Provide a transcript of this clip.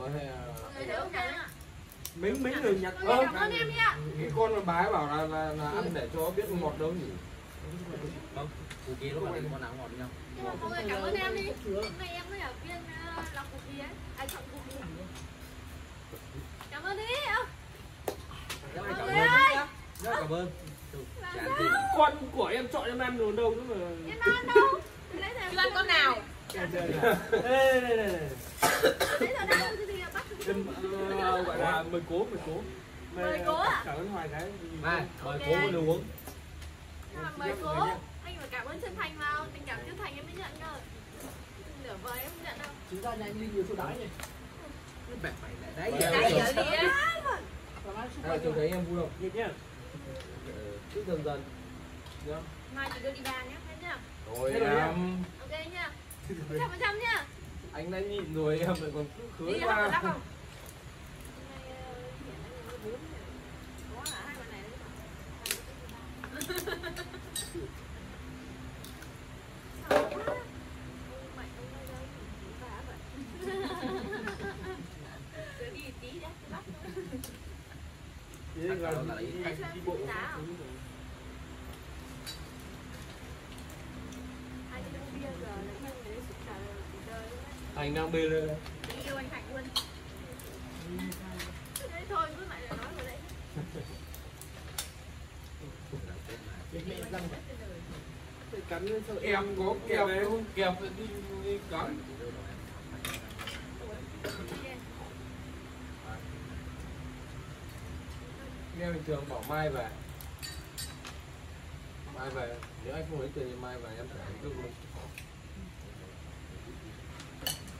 mới ạ. mấy mấy người nhặt ơn em nha. cái con mà bà ấy bảo là là, là ăn để cho biết ngọt đâu nhỉ không củ kia lúc đi con nào ngọt nhau Nhưng mà mọi người cảm ơn em đi. Hôm nay em mới ở viên ờ, lọc cục kia. À chọn cục kia. Cảm ơn đi. Ờ, rất Mọi cảm người ơi. rất cảm ơn con của em chọn em ăn đồ đâu nữa mà Em ăn đâu? Lấy con nào? Đây, đây, đây. Đây, đây, đây, đây. Lấy thèm đâu chứ gì à, bắt Em, ờ, gọi là mời cố mời cố Mời, Mời cố à? cảm ơn hoài cái này mời Ok. cô đưa uống mời cố. Anh phải cảm ơn chân thành vào. Tình cảm chân thành em mới nhận cơ. Nửa vời em nhận đâu. Chúng ta nhanh đi nhiều số đáy này. bẹp mày lại Đấy, đấy Đấy, gì á? Quanh trông thấy em vui không Nhịp nhá cứ dần dần nhá Mai chị đưa đi bàn nhé. Thế nhá. rồi nhá. em Ok nhá. Trăm phần trăm nhá. anh đã nhịn rồi em lại còn cứ khứa Đi không? Đắp ra không? Hôm nay, ờ, hiện anh là bún. Có là hai bạn này đấy. Thế là đi, bộ anh đang bê lên Đi yêu anh Thành luôn. Thế thôi, cứ lại là nói vào đấy. Để mẹ răng này. Phải cắn lên sợ em có kẹp đấy. Không kẹp thì đi cắn nghe bình thường bỏ mai về. Mai về, nếu anh không lấy tiền thì mai về em sẽ cứ